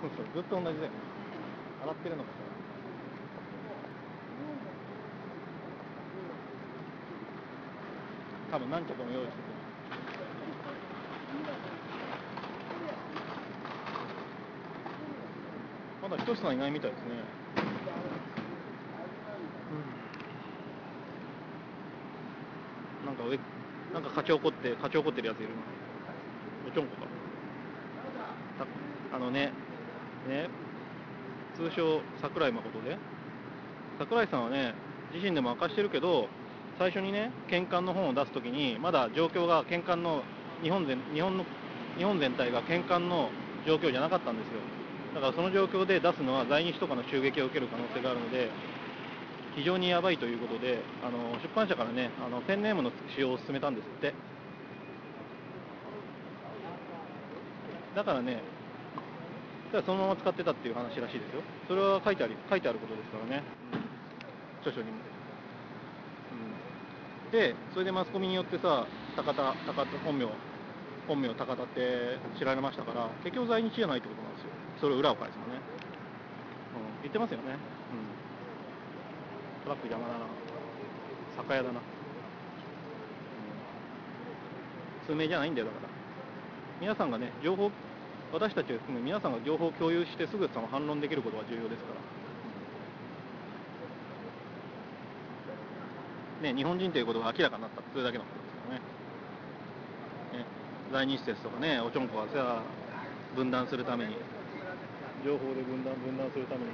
そうそうずっと同じだよ。洗ってるのかしら多分何着も用意しててまだひとしさんいないみたいですね。なんか上なんか勝ち怒って勝ち怒ってるやついるな。おちょんこか。あのねね。通称桜井誠で。桜井さんはね自身でも明かしてるけど最初にね献還の本を出すときにまだ状況が献還の日本全日本の日本全体が献還の状況じゃなかったんですよ。だからその状況で出すのは在日とかの襲撃を受ける可能性があるので非常にやばいということであの出版社からねあのペンネームの使用を勧めたんですって。だからねじゃあそのまま使ってたっていう話らしいですよ。それは書いてあり書いてあることですからね、うん、著書にも、うん、でそれでマスコミによってさ高田高田本名本名高田って知られましたから結局在日じゃないってことなんですよ。それを裏を返すのね、うん、言ってますよね、うん、トラック邪魔だな。酒屋だな、うん、数名じゃないんだよだから。皆さんがね情報私たちを含め皆さんが情報を共有してすぐその反論できることが重要ですから、ね、日本人ということが明らかになったそれだけのことですからね。ね在日説とかねおちょんこはさ分断するために。情報で分断分断するために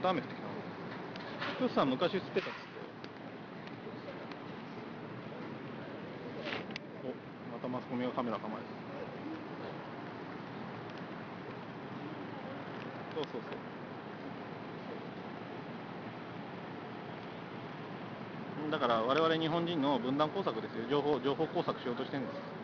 また雨降ってきた。よさん昔吸ってたっつって。お、またマスコミがカメラ構えてそうそうそう。だから我々日本人の分断工作ですよ。情報情報工作しようとしてるんです。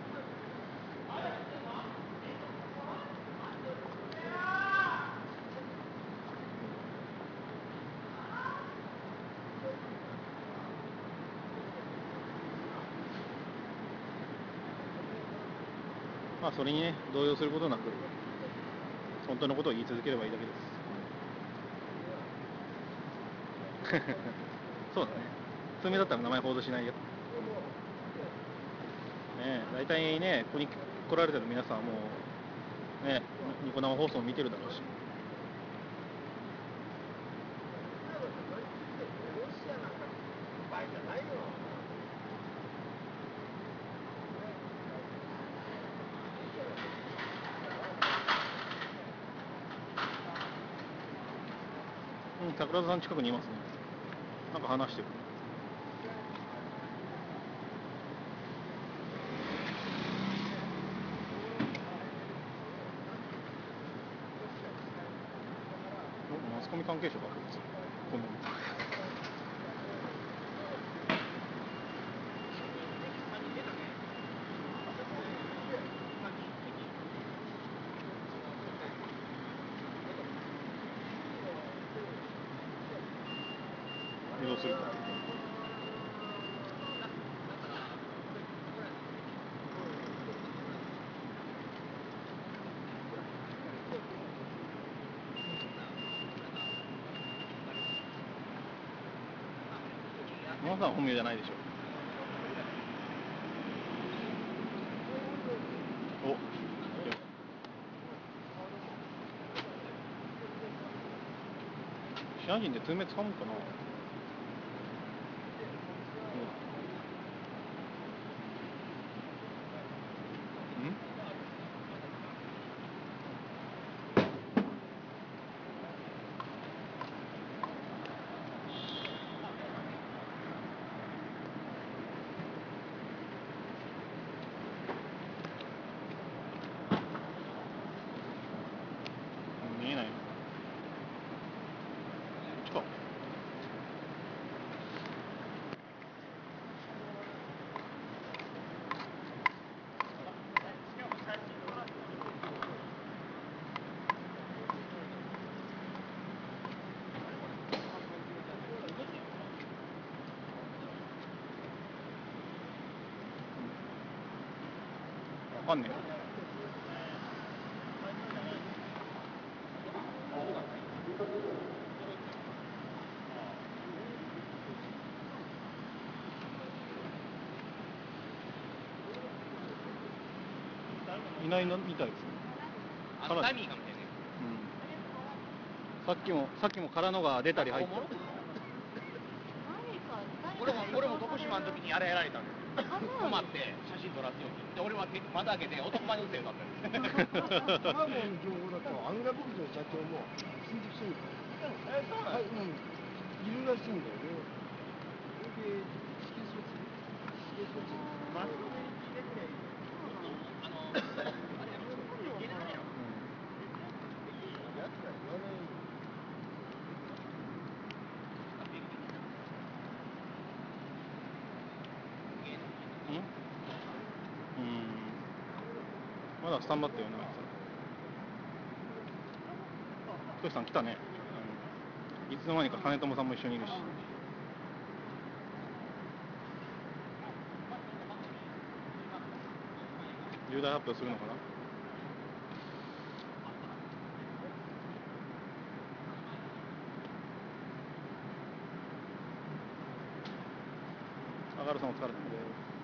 まあそれにね動揺することなく本当のことを言い続ければいいだけです。そうだね。普通だったら名前報道しないよ。ねえ大体ねここに来られてる皆さんはもうねニコ生放送を見てるだろうしうん、桜田さん近くにいますね。なんか話してる。マスコミ関係者か、こいつ。この移動するか。皆さん本名じゃないでしょおシナ人で通名使うんかなうん見えないなこっちかかんねえよ。いないのみたいですね。あのタイミングかもしれない。うん。さっきもさっきも空のが出たり入って大物 俺も俺も徳島の時にあれやられたんですよ。困って写真撮らせようって。で俺は手窓開けて男前に打ってよかったんです。卵の情報だと、アンガ牧場の社長も新宿署にはい、うん、いるらしいんだよね。それで、死刑措置死刑措置マスコミに出て、あのあれやろ。芸能やろ。やつら言わないよ。うんうんまだスタンバってるよねトシさん来たね、うん、いつの間にか金友さんも一緒にいるし。重大発表するのかな？上がるさんお疲れ様です。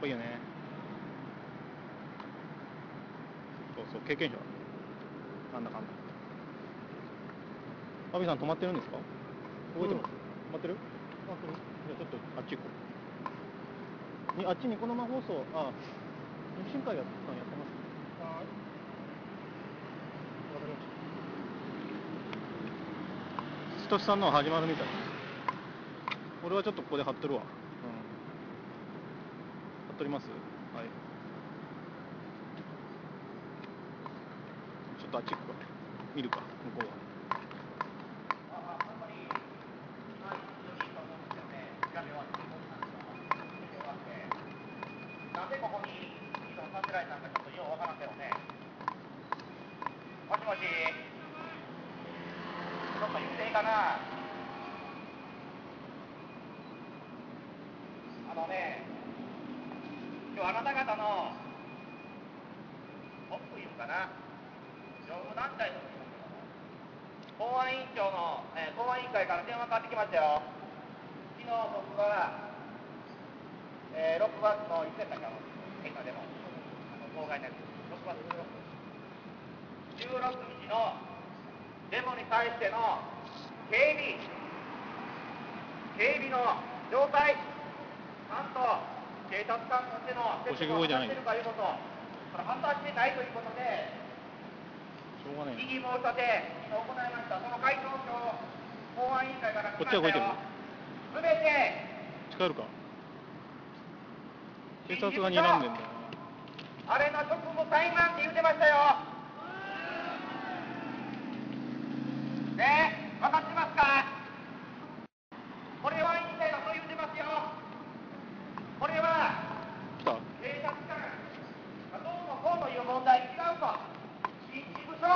剛さんかっこいいよね。そうそう経験者。なんだかんだ。アビさん止まってるんですか？動いてます、止まってる？あこれじゃあちょっとあっち行こう。にあっちにこの生放送あ日清会やさんやってますはい。わかりました。しとしさんのは始まるみたい俺はちょっとここで貼っとるわうん貼っとります？はいちょっとあっち行くか見るか向こうはなんでここに移動させられたんかとようわからんけどね。もしもし。ちょっと言っていいかな。あのね、今日あなた方のトップいうかな、常務団体の公安委員長の、えー公安委員会から電話かかってきましたよ。昨日僕がえー、6月のいつやったっけあの変なデモあの妨害のやつ6月16 16日のデモに対しての警備警備の状態ちゃんと警察官としてのおしげ声じゃないしてるかいうこと。それ果たしてないということでしょうがない。異議申し立て行いました。その回答書を公安委員会からこっちは動いてるすべて近寄るか？警察が睨んでんだよ。なあれの職務怠慢って言ってましたよ。ねえ、分かってますかこれは委員会がそう言ってますよ。これは来た警察官がどうもこうのいう問題違うと。新事務所、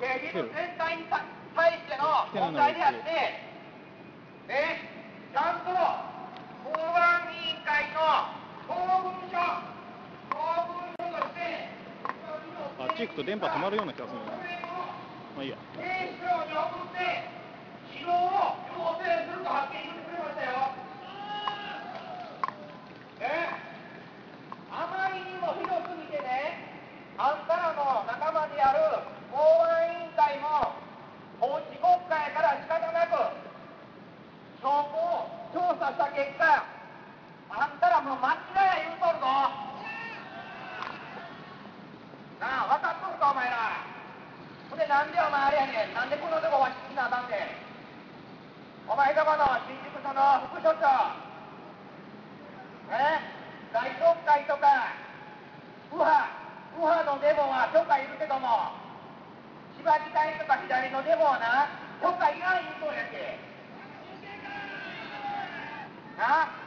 警備部全体に対しての問題であって、ね、ちゃんと公安委員会の公文書、公文書として、あっち行くと電波止まるような気がするんだまあいいや警視庁に送って指導を要請するとはっきり言ってくれましたよ。えあまりにもひどすぎてね、あんたらの仲間である公安委員会も法治国家やから仕方なく証拠を調査した結果、あんたらもう間違いや言うとるぞ。なあ、分かっとるか、お前ら。ほんで、なんでお前あれやねん。なんでこのとこわし好きなあかんねん。お前玉の新宿署の副署長。え？大特会とか、右派、右派のデモは許可いるけども、千葉自体とか左のデモはな、許可いらん言うとんやけ。な？